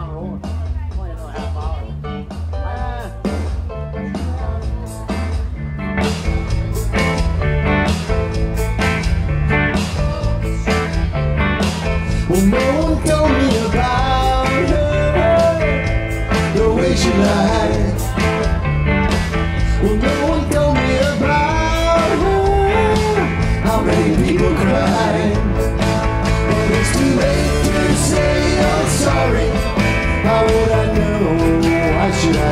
on rolling. Well, no one told me about her, the way she lied. Well, no one told me about her, how people cry.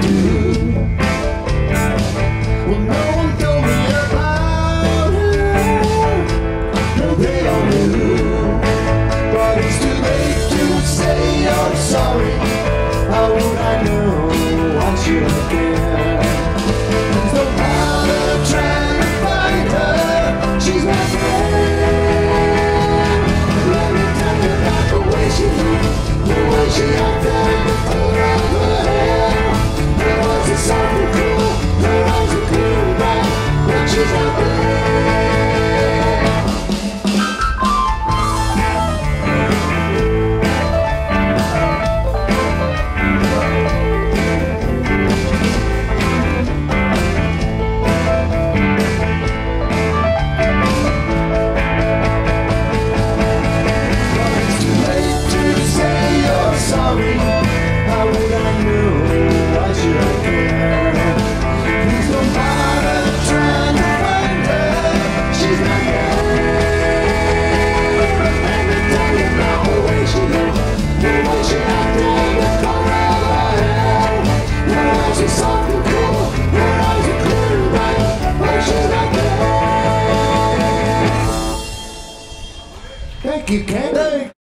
do? Thank you, Candy.